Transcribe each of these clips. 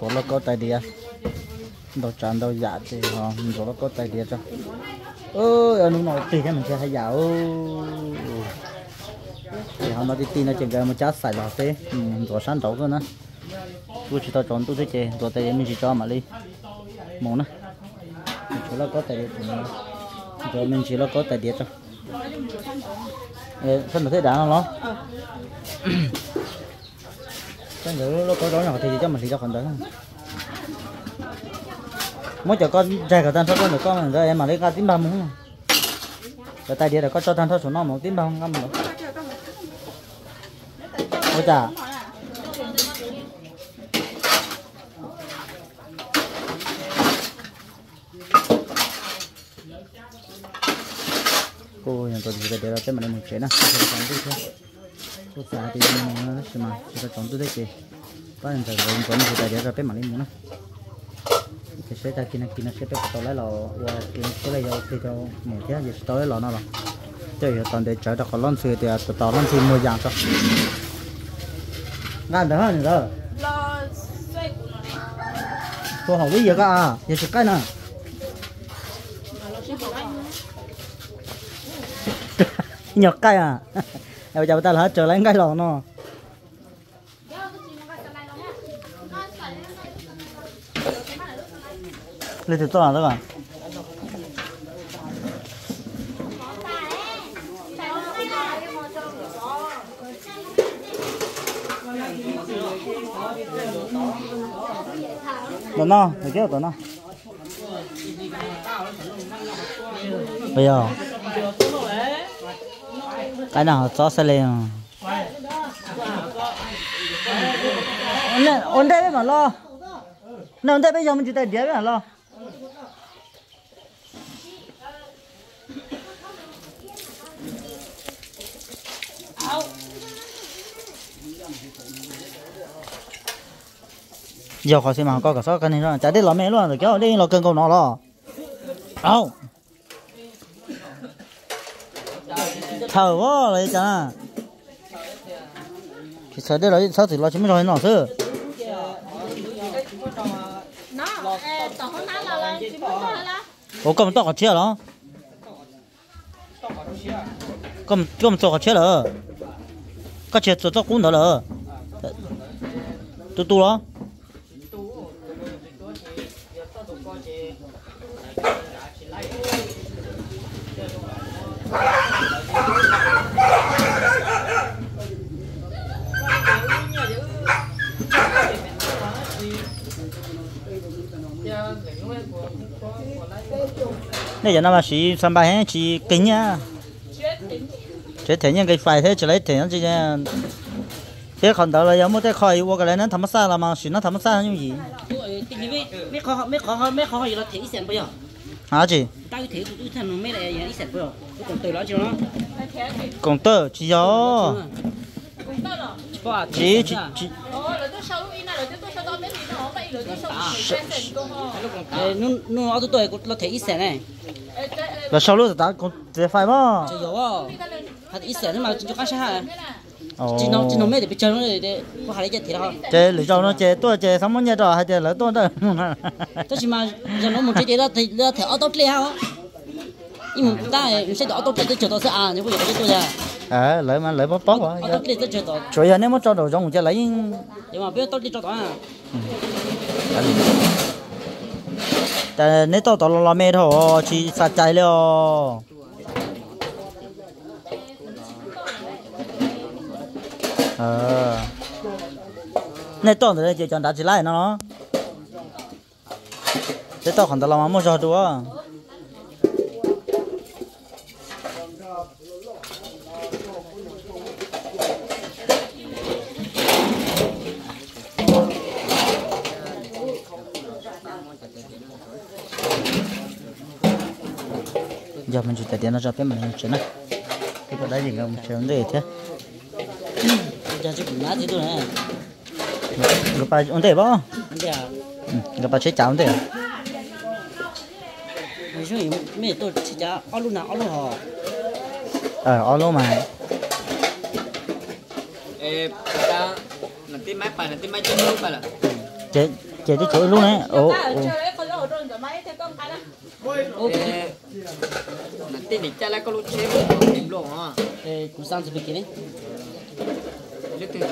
chỗ nó có tay đĩa. Đồ tràn đồ dạ thì họ chỗ nó có tay đĩa cho. Ơi anh nói tùy cái mình sẽ hay dạo thì họ nói đi tin nó chỉ cần một chát xài lọ thế. Đồ sáng trâu cơ nữa tôi chỉ tao chọn tôi thế chơi đồ tay mình chỉ cho mà đi. Món nữa chỗ nó có tay đĩa rồi mình chỉ nó có tay đĩa cho phân được thế đã không nó? Cái nữa nó có đó nào thì cho mình thì cho còn đỡ mỗi chỗ con trai cả tan thoát con được con mình ra em mà lấy ra tím ba muốn cái tay đi là có cho tan thoát số nó một tím ba không ngâm nữa ôi chà cô nhà tôi thì để ra cái mình một chế nè cái chọn tôi thôi. Cô xã thì nó mà cái chọn tôi đấy chị có anh phải dùng con thì để ra cái mình muốn nè cái sẽ ta kia kia sẽ phải tao lấy lò và kia sẽ lấy dầu thì cho một cái gì tao lấy lò nó rồi. Chơi ở toàn để chơi được còn lon xưa thì tao tao lon xưa mua dạng cho. Ngan được hơn rồi. Cô học cái gì cả à? Giờ sẽ cái nè nhọc cái à. Bây giờ ta là hết trở lại cái lò nó. Lên từ to đó cả tao nó phải kéo tao nó bây giờ cái nào cho xe lên ổn ổn đây mà lo. Nó đây, bây giờ mình chỉ tay đĩa mà lo. Giờ khỏi xem mà có cả số cái này rồi. Chả đi lo mẹ luôn rồi, kéo đi lo cân câu nó lo. Không thở quá lấy chả thì sợ đây là sao thì lo chứ mới rồi nó chứ. Ủa, cầm tao có chia đó. Cầm cầm tao có chia đó. Có chia tao cũng đó rồi tôi tu đó. Bây giờ nó mà chỉ 三百 hết chỉ kính nhá. Chế thế nhưng cái phải thế chỉ lấy thế nó chỉ thế còn đó là giống một cái khỏi qua cái này nó thấm xa là mà chỉ nó thấm xa như gì? Mấy khó mấy khó mấy khó gì là thế xem bây giờ? Hả chị? Tao thế tụi thằng mấy này ý xem bây giờ. Còn từ đó chưa? Nó còn tơ chỉ gió chỉ chỉ chỉ nó nó ở tuổi nó thấy ít xem này. Là sau lúc ta còn sẽ phải mà chỉ có hạt ít nhưng mà chỉ có sao hả? Chỉ nó chỉ nó mấy để bị chơi nó để có hai cái thì đó chế lý do nó chế tôi chế xong mới nhớ rồi hay chế lỡ tôi đó tôi chỉ mà giờ nó chế chế đó thì nó thể đâu chơi hả? Nhưng mà ta sẽ ở đâu chơi chơi đó sẽ à nếu bây giờ tôi ra Ờ, à lấy mà lấy bóp bóp à chủ yếu nếu mà cho đồ rong cho lấy nhưng mà biết tôi đi cho đó à? Ừ. Tại nếu tôi tôi lo mê thôi ờ. chỉ sạch chạy liao ờ. Nên tôi chỉ chọn đá chỉ lại nó. Nó thế còn tôi làm mà mua giờ mình tại tiền nó cho phép mình chuyện này. Cái cái đấy thì không chuyện gì thế chỉ cũng nhá thì tôi này cái bà ổn định bao giờ cái bà chế cháo ổn định mình suy nghĩ mấy tôi chỉ cho ở lúc nào ở lúc họ ờ ở lâu mà. Ê ta là tí máy bài là tí máy chân luôn bài là. Chế chế đi chỗ luôn đấy ồ là tí đi cha lại có lúc chế một điểm luôn à cũng sang từ kia đấy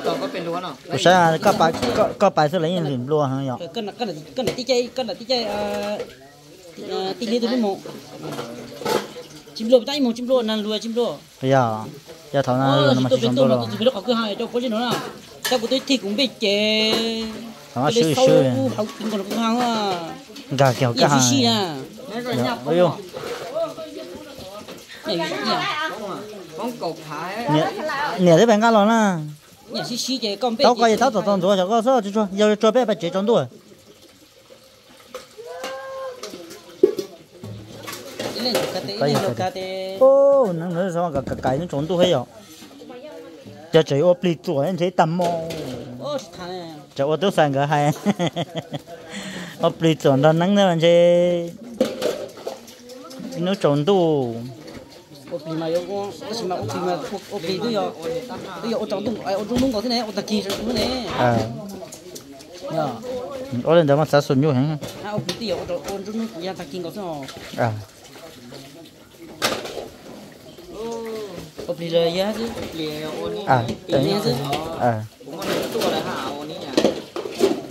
có sao có bài có có bài số lấy những điểm luôn hả nhở cái này cái này cái này tí chơi cái này tí chơi ờ tí lý tôi một chim lô tay một chim lô năn lùa chim lô giờ giờ thằng nào ờ nó mà tôi tôi nó rồi. tôi biết có cửa hàng cho có gì nữa nào. Chắc của tôi thì cũng biết chế nó hàng à gà kiểu xí hàng à Nói Dạ, cột phải nè đấy bạn cái lo nè nhà xí xí chế con biết tao coi tao tao tao cho có sao chứ cho giờ cho bé bà chế trong tuổi ô nó nó sao cái cái nó trong tuổi hay giờ chế ô pli tuổi anh chế tầm mò cho ô tôi sang cái hay ô pli tuổi đó nắng nữa chế nó trong tuổi ô pì mà con ô pì mà ô pì mà ô pì tôi yêu tôi yêu ô trong tung ô trong tung có thế này ô kỳ rồi thế này. À. Nhờ ô lên đó mà sao xuân nhú hả? À ô pì tôi yêu ô trong ô trong tung cũng ta kỳ có thế nào? À. Ô pì rồi ya chứ. À chứ. À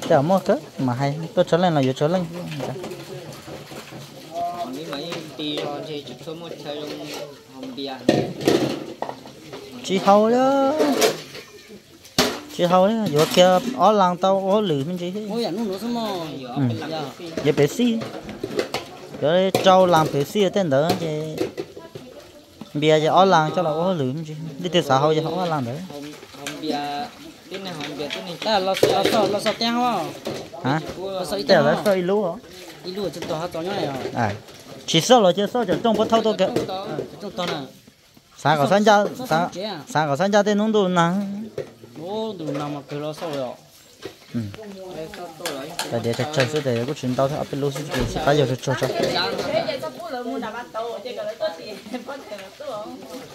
chả mua cái mà hay tôi trở lên là giờ trở lên. Bia chị hầu đó. Chị hầu đó giờ kia ở làng tao ở lử mình chị. Giờ Ừ. làm giờ bé xí. Giờ trâu làng bé xí ở trên đó chị. Bây giờ ở làng cho là ở lử mình chị. Đi từ xã giờ ở làng đấy ta lo lo lo lo sao tiếng không hả? Sao tiếng là sợi lúa hả? Đi luôn chúng tôi hát to này à chỉ sợ rồi chứ sợ chứ trong bữa thâu tôi kìa. Chúng tôi nè sáng có sáng gia Sao sáng có sáng tên nông đồ nè ô đủ nào mà cứ lo sao rồi sao nói tại để cho chân sẽ để có chuyện tao theo bên lúa sẽ sẽ phải giờ cho cho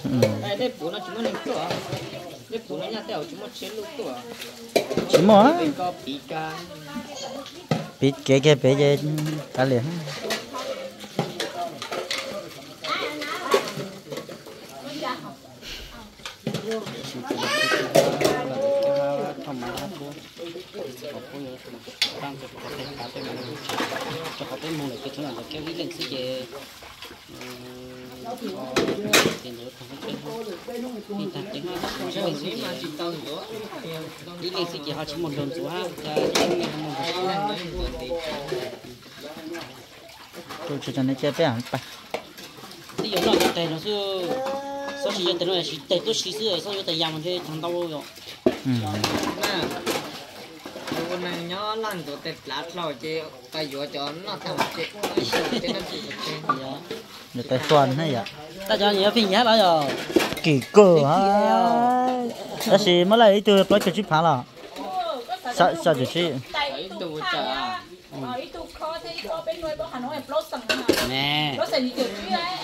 ừ chỉ có bị bị cái cái bé cái cá liền. Nhớ đang cho lịch sĩ chế tiền nữa không có tên thì ta tiếng là đi chơi có chỉ họ chỉ một lần số ha tôi chỉ cho nên chơi bé hẳn đi thì giờ nó nó sư sau khi tiền nó là tiền tôi xí xí sau khi tiền mình thì thằng tao rồi ừ nè này nhớ lần tụi tết lá rồi chứ tay vừa cho nó thằng chết nó để tay xoan hay vậy ta cho nhiều phim nhá đó rồi kỳ cơ ha đó là mới lại từ cái chip phá là sao sao chỉ tụ chả nè.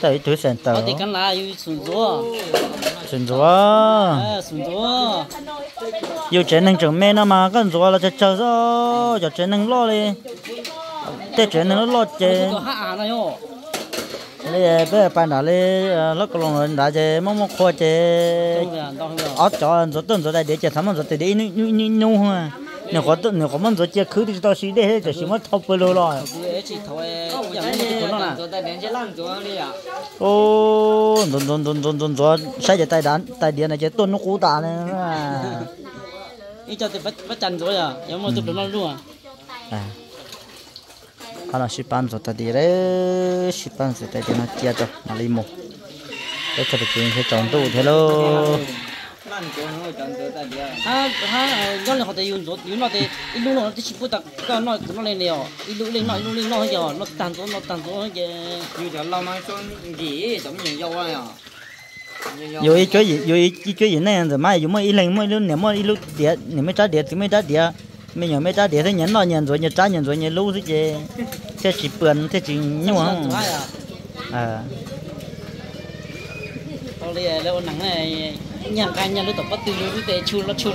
Tới tuổi sen tờ. Thể cắn lá yêu sùn rúa. Chân chúa à sùn rúa. Yêu chuyện năng trưởng mẹ nó mà con chúa là chờ chờ rồi. Giờ chuyện năng lo đi. Để chuyện năng lo chơi lấy bé bạn đã lấy nó có lòng đã chơi mong mong khoa chơi ở chỗ rồi tuần rồi để chơi thắm rồi để đi nu nu nu ha nếu có tuần nếu có mong rồi chơi cứ đi tao xí để cho xí mất rồi Dạ, chơi lần tụi đi à ô đồn đồn đồn đồn đồn rồi sai giờ tay đạn tay điện này chơi tuần nó cú tạ này à ý cho tôi bắt bắt chân rồi à giống mà tôi nó luôn à ala shipan zo ta dire shipan zo ta dina tia cho malimo để cho được chuyện thế chồng tu thế lo ha ha do là họ ta dùng rồi dùng nó thì ít lúc nó thì chỉ biết đặt cái nó nó lên nè ít lúc lên nó ít lúc lên nó giờ nó tàn rồi nó tàn rồi giờ như thế lâu mai xuân gì giống như dâu à yo ý chơi gì yo ý chơi gì này rồi mai dùng mấy ít lên mấy lúc nè mấy lúc tiệt nè mấy trái tiệt mấy nhỏ mấy trả địa thì nhẫn lo nhẫn rồi nhẫn trả nhẫn rồi nhẫn lâu thế chứ thế chỉ bận thế chỉ mà à? à? Tôi đi lấy nắng này nhà cái nhà nó tập bắt từ lúc để chua nó chua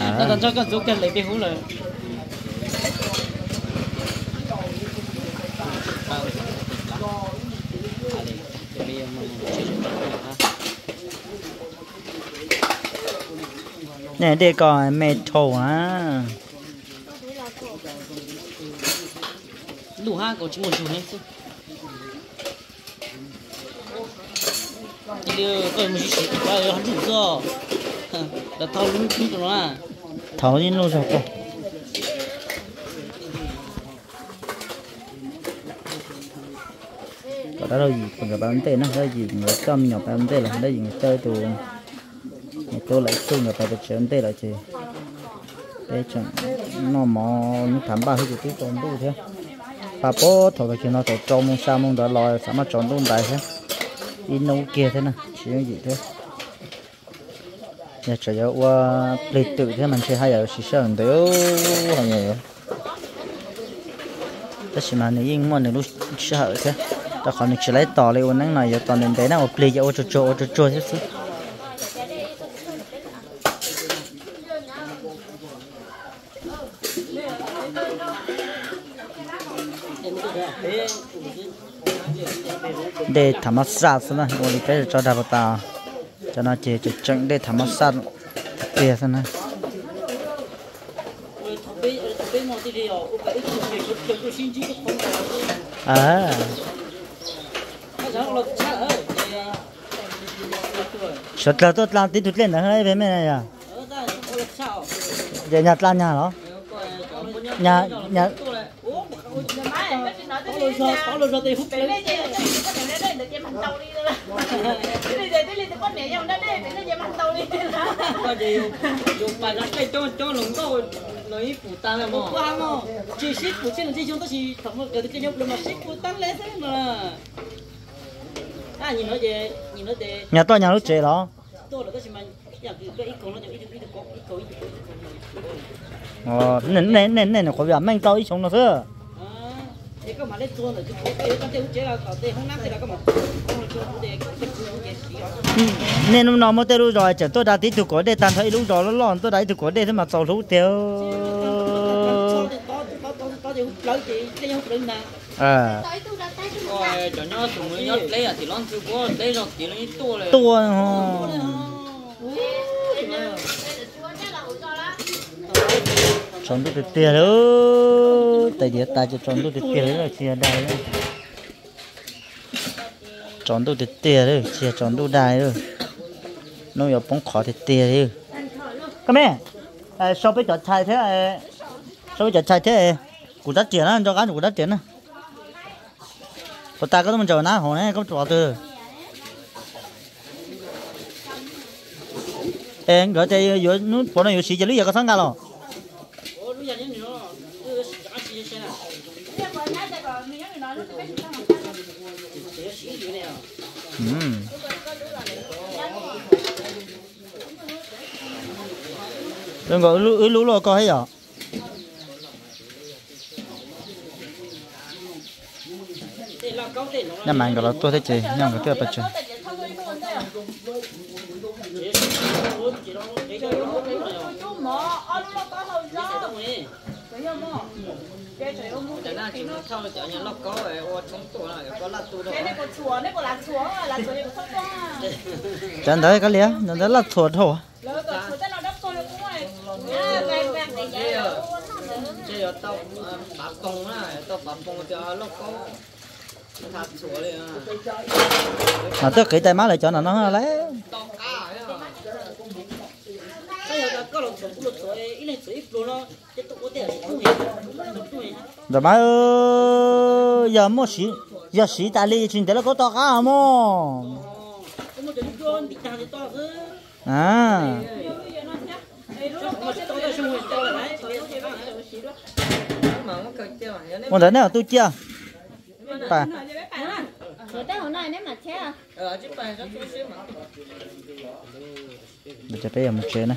À. nó cho con số cái lấy cái hú là nè đây còn thầu à đủ có chỉ một chủ chút chứ. Đi coi một chút qua rồi hắn chủ rồi là thao luôn luôn rồi à? Thao đi luôn rồi coi có đó đâu gì? Còn cái bán tên nó đó gì? Người cầm nhỏ bán tên là đó gì? Người chơi tù người tôi lại xung người ta được chơi tên là chị để chẳng nó mò, nó thảm ba hơi chút còn đủ thế bà bố thầu thì nó thầu trong mông sa mông đó lòi sao mà chọn đúng đại thế? In nấu kia thế nè chỉ gì thế? Nhà trời có qua lịch tự thế mình sẽ hay ở sĩ sơn đều, hay nhiều tất nhiên mà nếu như muốn lúc sợ thế. Ta còn được chỉ lấy tỏ lấy uốn này, giờ toàn đến đấy nào ô cho cho ô cho cho thế để thắm mắt sát xem này, ôi cái cho đào ta cho nó chỉ chỉ chân để thắm mắt sát kia xem này à sợ là tôi làm tí chút lên nữa hay về mẹ này à giờ nhặt làm nhà đó nhà nhà mantau đi nữa Ini jadi lihat depan ni yang dah deh, ini jadi mantau đi nữa Có gì dùng mà là cái chỗ chỗ lủng đâu lấy phụ tăng là mò. Qua mò. Chỉ ship phụ trên là chỉ chúng ta chỉ thầm một cái cái nhập là mà ship phụ tăng lên thế mà. À nhìn nó về, nhìn nó về. Nhà tôi nhà nó chế đó. Tôi là cái gì mà nhà cái cái ít con nó chỉ ít ít có ít có ít có. Ờ, nè nè nè nè có vẻ mang tao ít chúng nó thế. Ừ. nên nó mới tới lúc rồi chả tôi đã tí tôi có để tan thấy lúc rồi nó lòn tôi đã tôi có để thế mà tàu lúc tiêu. À. Rồi cho nó tụi nó lấy à thì lon tiêu quá lấy rồi thì nó tua rồi tua tua hả chọn tôi tiền đó tại địa ta cho chọn được tiền đó chia đài đây đó chọn được tiền đó chia chọn tôi đài đó nó giờ bóng khó thì tiền đó cái mẹ à, sao bây giờ chạy thế à, sao bây giờ chạy thế cụ đất tiền á cho cái cụ đất tiền á cụ ta có mình chờ ná hồ này có trò từ em gọi tay vô nó bọn nó vô xì cho lý giờ có sáng cả rồi ủa bây giờ như nữa cứ trả chị xem nào để xí gì nè đừng gọi lú lú coi lo câu để nó nhà mạng gọi là tôi thấy chị nhà cái kia bật chưa? chỉ nó để cho nó cái này sẽ đâu này cho thâu cho nhà nó có rồi ô chúng tôi là có là tu đâu. Chẳng thấy cái liền chẳng thấy là thuột thôi chứ giờ tao bạc công á tao bạc công cho nó có nó thật sủa liền à mà tôi kỹ tay má lại cho nó nó lấy tao cá ấy à bây giờ có lột sổ lột sổ ít lên sổ ít luôn nó cái tụ có thể tu gì tu gì giờ má ơi, giờ mua xí giờ xí tại li chuyện đó là có to cá mà à. Mà to chưa một đứa nào tôi chưa? Bà. Rồi cho bây giờ à, một chế này